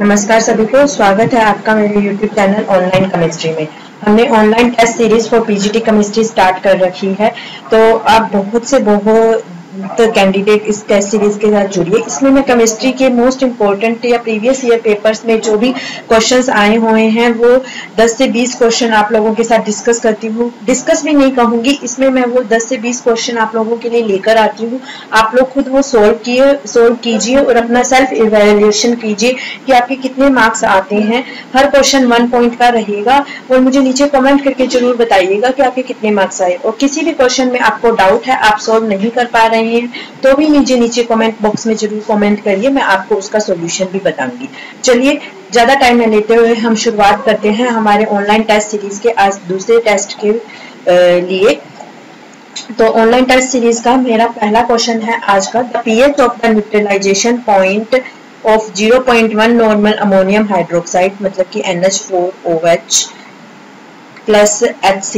नमस्कार सभी को, स्वागत है आपका मेरे YouTube चैनल ऑनलाइन केमिस्ट्री में। हमने online test series for PGT chemistry start कर रखी है। तो आप बहुत से, बहुत तो कैंडिडेट इस टेस्ट सीरीज़ के साथ जुड़िए इसमें मैं केमिस्ट्री के मोस्ट इंपॉर्टेंट या प्रीवियस ईयर पेपर्स में जो भी क्वेश्चंस आए हुए हैं, वो 10 से 20 क्वेश्चन आप लोगों के साथ डिस्कस करती हूँ। डिस्कस भी नहीं कहूँगी, इसमें मैं वो 10 से 20 क्वेश्चन आप लोगों के लिए लेकर आती हूँ। आप लोग खुद वो सोल्व किए सोल्व कीजिए और अपना सेल्फ इवेल्युएशन कीजिए कि आपके कितने मार्क्स आते हैं। हर क्वेश्चन वन पॉइंट का रहेगा और मुझे नीचे कमेंट करके ज़रूर बताइएगा कि आपके कितने मार्क्स आए। और किसी भी क्वेश्चन में आपको डाउट है, आप सोल्व नहीं कर पा रहे हैं। तो भी नीचे नीचे कमेंट बॉक्स में ज़रूर कमेंट करिए, मैं आपको उसका सोल्यूशन भी बताऊँगी। चलिए, ज़्यादा टाइम न लेते हुए हम शुरुआत करते हैं हमारे ऑनलाइन टेस्ट सीरीज़ के आज दूसरे टेस्ट के लिए। तो ऑनलाइन टेस्ट सीरीज़ का मेरा पहला क्वेश्चन है आज का। The pH of the neutralization point of 0.1 normal ammonium hydroxide मतलब कि NH4OH प्लस एच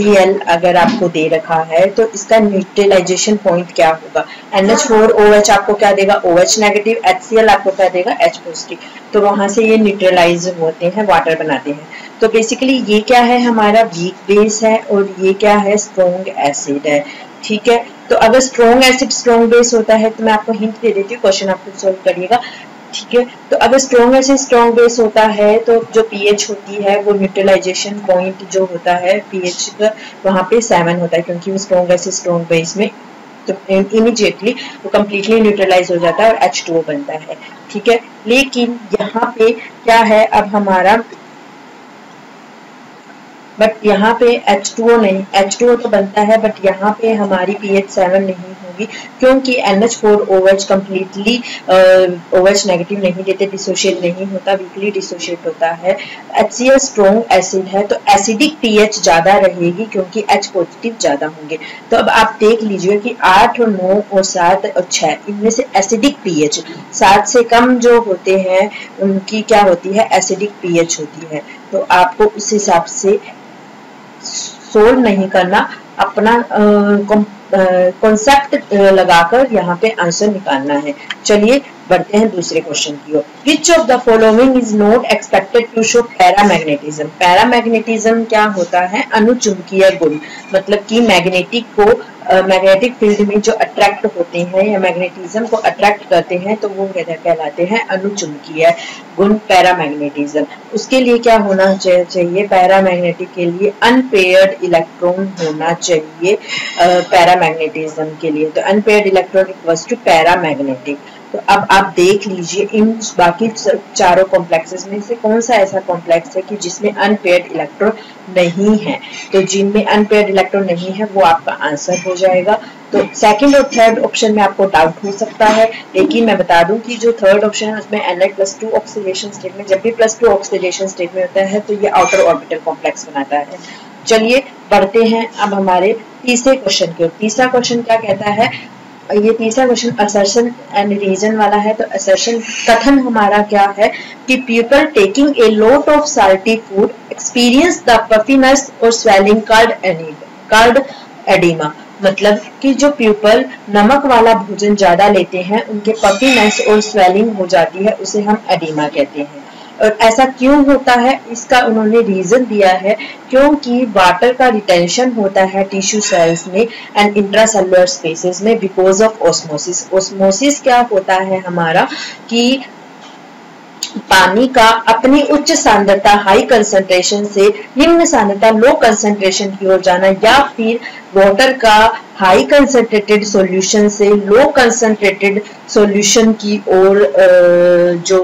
अगर आपको दे रखा है तो इसका न्यूट्रलाइजेशन पॉइंट क्या होगा? N H four O H आपको क्या देगा? ओ एच नेगेटिव एच आपको क्या देगा? एच पॉजिटिव तो वहाँ से ये न्यूट्रलाइज होते हैं वाटर बनाते हैं। तो बेसिकली ये क्या है हमारा वीक बेस है और ये क्या है स्ट्रोंग एसिड है। ठीक है? तो अगर स्ट्रॉन्ग एसिड स्ट्रॉन्ग बेस होता है तो मैं आपको हिंट दे देती हूँ क्वेश्चन आपको सोल्व करिएगा। ठीक है? तो अगर स्ट्रॉन्ग ऐसे स्ट्रॉन्ग बेस होता है तो जो पीएच होती है, वो न्यूट्रलाइजेशन पॉइंट जो होता है पीएच का वहाँ पे सेवन होता है, क्योंकि वो स्ट्रॉन्ग ऐसे स्ट्रॉन्ग बेस में तो इमीडिएटली वो कम्प्लीटली न्यूट्रलाइज हो जाता है और एच टू बनता है, ठीक है? लेकिन यहाँ पे क्या है, अब हमारा बट यहाँ पे H2O नहीं H2O तो बनता है बट यहाँ पे हमारी पीएच सेवन नहीं होगी, क्योंकि NH4OH कम्प्लीटली OH नेगेटिव नहीं देते डिसोशिएट नहीं होता वीकली डिसोशिएट होता है। HCl स्ट्रॉन्ग एसिड है तो एसिडिक पीएच ज़्यादा रहेगी, क्योंकि H पॉजिटिव ज़्यादा होंगे। तो अब आप देख लीजिए कि आठ और नौ और सात और छह, इनमें से एसिडिक पीएच सात से कम जो होते हैं, उनकी क्या होती है? एसिडिक पीएच होती है। तो आपको उस हिसाब से सोल्व नहीं करना, अपना कॉन्सेप्ट लगाकर यहाँ पे आंसर निकालना है। चलिए बढ़ते हैं दूसरे क्वेश्चन की ओर। Which of the following is not expected to show paramagnetism paramagnetism क्या होता है? अनुचुंबकीय गुण। मतलब कि मैग्नेटिक को मैग्नेटिक फ़ील्ड में जो अट्रैक्ट होते हैं या मैग्नेटिज्म को अट्रैक्ट करते हैं तो वो कहलाते हैं? अनुचुंबकीय गुण पैरामैग्नेटिज्म उसके लिए क्या होना चाहिए? पैरामैग्नेटिक के लिए अनपेयर्ड इलेक्ट्रॉन होना चाहिए पैरामैग्नेटिज्म के लिए। तो unpaired electron equals to paramagnetic तो अब आप देख लीजिए इन बाकी चारों कॉम्प्लेक्सेस में से कौन सा ऐसा कॉम्प्लेक्स है कि जिसमें अनपेयर्ड इलेक्ट्रॉन नहीं है। तो जिनमें अनपेयर्ड इलेक्ट्रॉन नहीं है, वो आपका आंसर हो जाएगा। तो सेकंड और थर्ड ऑप्शन में आपको डाउट हो सकता है। लेकिन मैं बता दूँ कि जो थर्ड ऑप्शन है, उसमें N plus two oxidation state में, जब भी प्लस टू ऑक्सीडेशन स्टेट में होता है तो ये आउटर ऑर्बिटल कॉम्प्लेक्स बनाता है। चलिए, बढ़ते हैं अब हमारे तीसरे क्वेश्चन की तीसरा क्वेश्चन क्या कहता है? ये तीसरा क्वेश्चन असर्शन एंड रीजन वाला है तो असर्शन कथन हमारा क्या है कि people taking a lot of salty food experience the puffiness और स्वेलिंग कार्ड कार्ड एडिमा मतलब कि जो पीपल नमक वाला भोजन ज़्यादा लेते हैं, उनके पफीनेस और स्वेलिंग हो जाती है, उसे हम एडिमा कहते हैं। और ऐसा क्यों होता है? इसका उन्होंने रीजन दिया है, क्योंकि वाटर का रिटेंशन होता है टिश्यू सेल्स में एंड इंट्रासेलुलर स्पेसेस में बिकॉज़ ऑफ़ ओस्मोसिस ओस्मोसिस क्या होता है हमारा? कि पानी का अपनी उच्च सांद्रता हाई कंसंट्रेशन से निम्न सांद्रता लो कंसंट्रेशन की ओर जाना या फिर वाटर का हाई कंसंट्रेटेड सॉल्यूशन से लो कंसंट्रेटेड सॉल्यूशन की ओर जो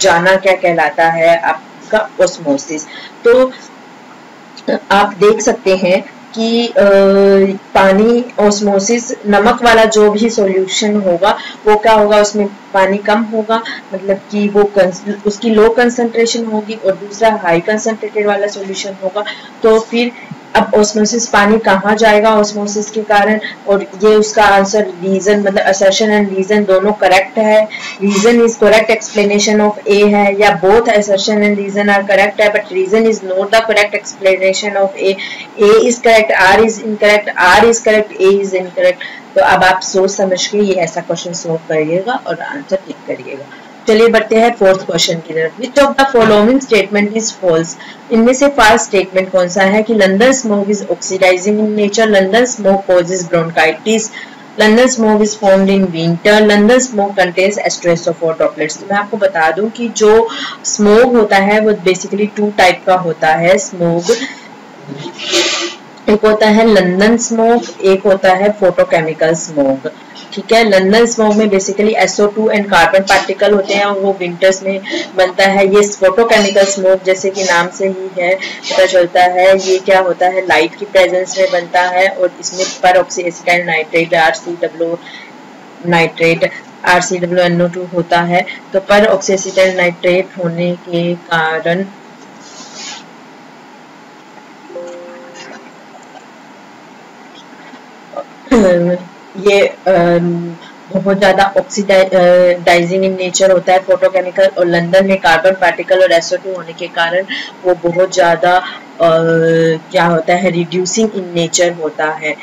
जाना क्या कहलाता है आपका ओस्मोसिस तो आप देख सकते हैं कि पानी ओस्मोसिस नमक वाला जो भी सॉल्यूशन होगा, वो क्या होगा, उसमें पानी कम होगा मतलब कि वो उसकी लो कंसंट्रेशन होगी और दूसरा हाई कंसंट्रेटेड वाला सॉल्यूशन होगा। तो फिर अब ओस्मोसिस पानी कहाँ जाएगा ओस्मोसिस के कारण? और ये उसका आंसर रीजन मतलब असर्शन एंड रीजन दोनों करेक्ट है। Reason is correct explanation of A है, या both assertion and reason are correct है but reason is not the correct explanation of A A is correct R is incorrect R is correct A is incorrect तो अब आप सोच समझ के ये ऐसा क्वेश्चन सोल्व करिएगा और आंसर क्लिक करिएगा। चलिए बढ़ते हैं फोर्थ क्वेश्चन की तरफ़। Which of the following statement is false इनमें से फ़र्स्ट स्टेटमेंट कौन सा है कि London smoke is oxidizing in nature London smoke causes bronchitis London smoke is found in winter London smoke contains एस्ट्रेस of droplets तो मैं आपको बता दूँ कि जो स्मोक होता है, वो बेसिकली टू टाइप का होता है। स्मोक एक होता है लंदन स्मोक, एक होता है फोटोकेमिकल स्मोक ठीक है? लंदन स्मोक में basically SO2 and carbon particle होते हैं वो विंटर्स में बनता है। ये फोटोकेमिकल स्मोक जैसे कि नाम से ही है, पता चलता है। ये क्या होता है? लाइट की प्रेजेंस में बनता है और इसमें पर oxyacetyl nitrate R C W nitrate R C W NO two होता है। तो पर ऑक्सीएसिटाइल नाइट्रेट होने के कारण ये बहुत ज़्यादा ऑक्सीडाइजिंग इन नेचर होता है फोटोकेमिकल और लंदन में कार्बन पार्टिकल और एसओ होने के कारण वो बहुत ज़्यादा क्या होता है रिड्यूसिंग इन नेचर होता है।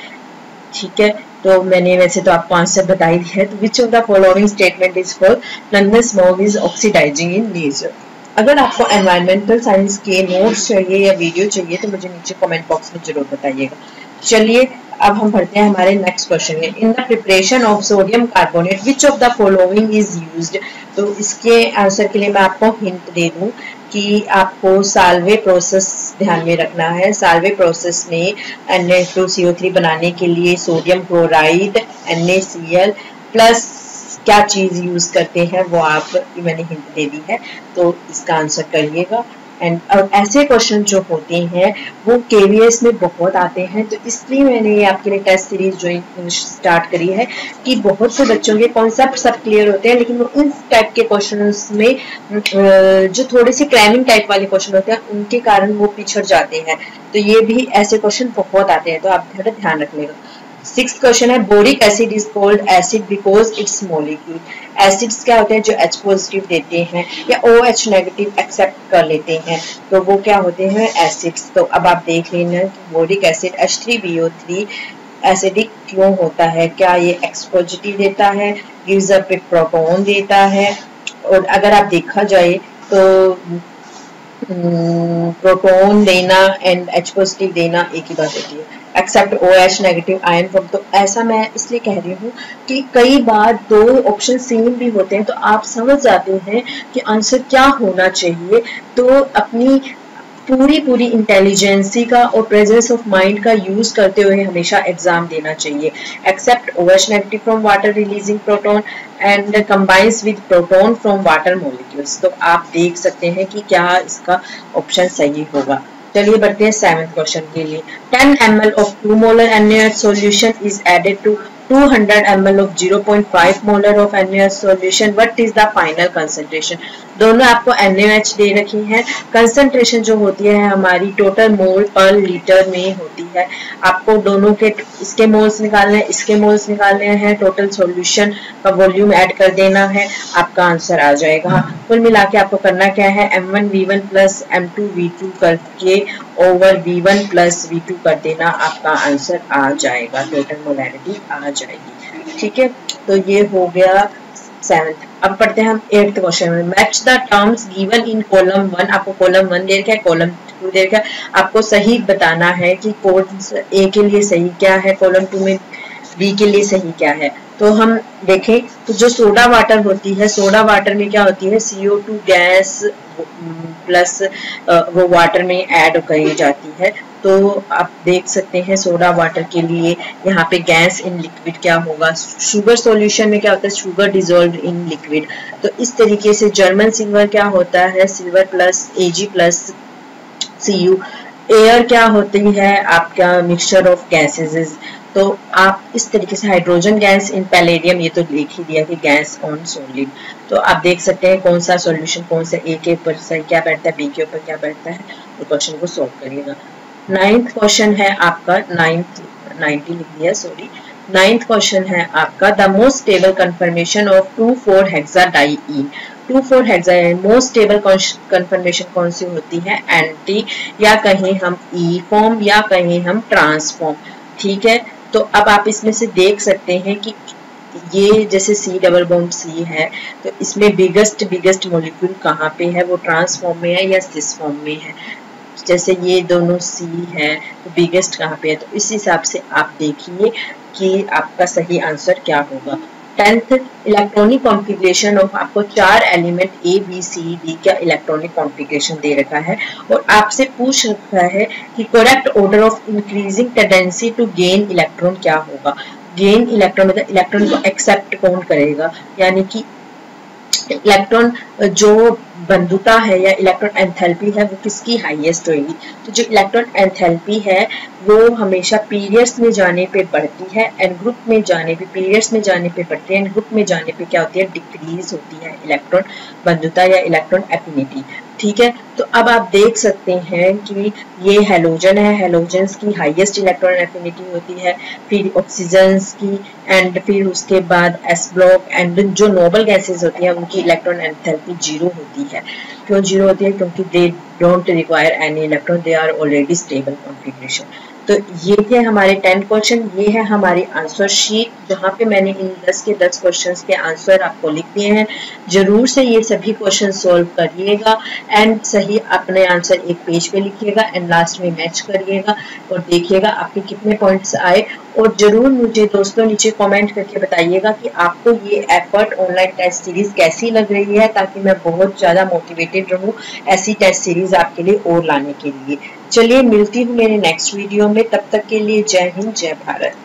ठीक है? तो मैंने वैसे तो आपको आंसर बता ही दिया है तो which of the following statement is for London smog is oxidizing in nature अगर आपको एनवायरमेंटल साइंस के नोट्स चाहिए या वीडियो चाहिए तो मुझे नीचे कमेंट बॉक्स में ज़रूर बताइएगा। चलिए अब हम पढ़ते हैं हमारे नेक्स्ट क्वेश्चन में। In the preparation of sodium carbonate which of the following is used तो इसके आंसर के लिए मैं आपको हिंट दे दूँ कि आपको सालवे प्रोसेस ध्यान में रखना है। सालवे प्रोसेस में Na2CO3 बनाने के लिए सोडियम क्लोराइड NaCl प्लस क्या चीज़ यूज़ करते हैं वो आप मैंने हिंट दे दी है। तो इसका आंसर करिएगा। एंड ऐसे क्वेश्चन जो होते हैं, वो केवीएस में बहुत आते हैं। तो इसलिए मैंने ये आपके लिए टेस्ट सीरीज़ जो स्टार्ट करी है, कि बहुत से बच्चों के कॉन्सेप्ट सब क्लियर होते हैं, लेकिन वो इन टाइप के क्वेश्चन में जो थोड़े से क्रैमिंग टाइप वाले क्वेश्चन होते हैं, उनके कारण वो पिछड़ जाते हैं। तो ये भी ऐसे क्वेश्चन बहुत आते हैं। तो आप थोड़ा ध्यान रखिएगा। सिक्स क्वेश्चन है boric acid is cold acid because it's molecule acids क्या होते हैं जो एच पॉजिटिव देते हैं या ओ एच नेगेटिव एक्सेप्ट कर लेते हैं तो वो क्या होते हैं एसिड्स तो अब आप देख लेना boric acid H three B O three acidic क्यों होता है, क्या ये एक्स पॉजिटिव देता है गिव्स अ प्रोटोन देता है, और अगर आप देखा जाए तो प्रोटोन देना एंड एच पॉजिटिव देना एक ही बात होती है। Accept O H negative ion form तो ऐसा मैं इसलिए कह रही हूँ कि कई बार दो ऑप्शन सेम भी होते हैं तो आप समझ जाते हैं कि आंसर क्या होना चाहिए। तो अपनी पूरी पूरी इंटेलिजेंसी का और प्रेजेंस ऑफ़ माइंड का यूज़ करते हुए हमेशा एग्ज़ाम देना चाहिए। Accept OH negative from water releasing proton and combines with proton from water molecules तो आप देख सकते हैं कि क्या इसका ऑप्शन सही होगा। चलिए बढ़ते हैं सेवेंथ क्वेश्चन के लिए। 10 ml of 2 molar NaOH solution is added to 200 ml of 0.5 molar of NaOH solution. What is the final concentration? दोनों आपको NaOH दे रखी है। कंसंट्रेशन जो होती है हमारी टोटल मोल पर लीटर में होती है। आपको दोनों के, इसके मोल्स निकालने हैं इसके मोल्स निकालने हैं। टोटल सॉल्यूशन का वॉल्यूम ऐड कर देना है। आपका आंसर आ जाएगा। कुल मिला के आपको करना क्या है? M1 V1 plus M2 V2 करके ओवर V1 प्लस V2 कर देना। आपका आंसर आ जाएगा। टोटल मोलैरिटी आ जाएगी। ठीक है? तो ये हो गया सेवेंथ अब पढ़ते हैं हम एट्थ क्वेश्चन में। Match the terms given in column one आपको कॉलम वन दे रखा है? कॉलम टू दे रखा है? आपको सही बताना है कि कोड ए के लिए सही क्या है? कॉलम टू में बी के लिए सही क्या है? तो हम देखें तो जो सोडा वाटर होती है सोडा वाटर में क्या होती है? सीओ टू गैस प्लस वो वाटर में ऐड करी जाती है। तो आप देख सकते हैं सोडा वाटर के लिए यहाँ पे गैस इन लिक्विड क्या होगा? शुगर सॉल्यूशन में क्या होता है? शुगर डिजोल्व इन लिक्विड तो इस तरीके से जर्मन सिल्वर क्या होता है? Silver plus AG plus C U air क्या होती है? आपका मिक्सचर ऑफ़ गैसेज तो आप इस तरीके से हाइड्रोजन गैस इन पैलेडियम ये तो लिख ही दिया कि गैस ऑन सोलिड तो आप देख सकते हैं कौन सा सॉल्यूशन कौन सा ए के ऊपर सही, क्या बैठता है बी के ऊपर क्या बैठता है तो क्वेश्चन को सॉल्व करिएगा। नाइन्थ क्वेश्चन है आपका नाइन्थ नाइनटी लिख दिया सॉरी नाइन्थ क्वेश्चन है आपका the most stable conformation of two four hexa di two four hexa most stable conformation कौन सी होती है? एंटी या कहीं हम ई e फॉर्म या कहीं हम ट्रांसफॉर्म ठीक है? तो अब आप इसमें से देख सकते हैं कि ये जैसे सी डबल बॉन्ड सी है तो इसमें बिगेस्ट बिगेस्ट मोलिक्यूल कहाँ पे है? वो ट्रांस फॉर्म में है या सिस फॉर्म में है? जैसे ये दोनों सी है तो बिगेस्ट कहाँ पे है? तो इस हिसाब से आप देखिए कि आपका सही आंसर क्या होगा। टेंथ इलेक्ट्रॉनिक कॉन्फ़िगरेशन ऑफ़ आपको चार element A B C D का इलेक्ट्रॉनिक कॉन्फ़िगरेशन दे रखा है और आपसे पूछ रखा है कि correct order of increasing tendency to gain electron क्या होगा? गेन इलेक्ट्रॉन मतलब इलेक्ट्रॉन को एक्सेप्ट कौन करेगा? यानी कि इलेक्ट्रॉन जो बंधुता है या इलेक्ट्रॉन एंथैल्पी है, वो किसकी हाईएस्ट होगी तो जो इलेक्ट्रॉन एंथैल्पी है, वो हमेशा पीरियड्स में जाने पे बढ़ती है एंड ग्रुप में जाने पे पीरियड्स में जाने पे बढ़ती है एंड ग्रुप में जाने पे क्या होती है? डिक्रीज होती है इलेक्ट्रॉन बंधुता या इलेक्ट्रॉन एफिनिटी ठीक है? तो अब आप देख सकते हैं कि ये हेलोजन है। हेलोजन की हाईएस्ट इलेक्ट्रॉन एफिनिटी होती है, फिर ऑक्सीजन की एंड फिर उसके बाद एस ब्लॉक एंड जो नोबल गैसेस होती है, उनकी इलेक्ट्रॉन एंथैल्पी ज़ीरो होती है। क्यों ज़ीरो होती है? क्योंकि they don't require any electron they are already stable configuration तो ये थे हमारे टेन क्वेश्चन ये है हमारी आंसर शीट जहाँ पे मैंने इन दस के दस क्वेश्चन के आंसर आपको लिख दिए हैं। ज़रूर से ये सभी क्वेश्चन सॉल्व करिएगा एंड सही अपने आंसर एक पेज पे लिखिएगा एंड लास्ट में मैच करिएगा और देखिएगा आपके कितने पॉइंट्स आए। और ज़रूर मुझे दोस्तों नीचे कमेंट करके बताइएगा कि आपको ये एफर्ट ऑनलाइन टेस्ट सीरीज़ कैसी लग रही है, ताकि मैं बहुत ज़्यादा मोटिवेटेड रहूँ ऐसी टेस्ट सीरीज़ आपके लिए और लाने के लिए। चलिए मिलती हूँ मेरे नेक्स्ट वीडियो में, तब तक के लिए जय हिंद, जय भारत।